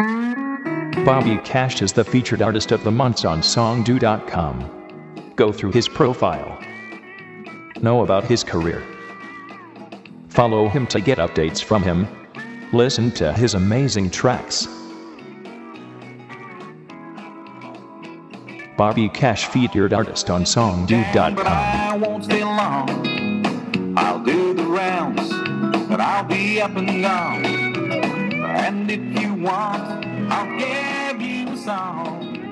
Bobby Cash is the featured artist of the month on Songdew.com. Go through his profile. Know about his career. Follow him to get updates from him. Listen to his amazing tracks. Bobby Cash featured artist on Songdew.com. I won't stay long. I'll do the rounds, but I'll be up and gone. If you want, I'll give you a song.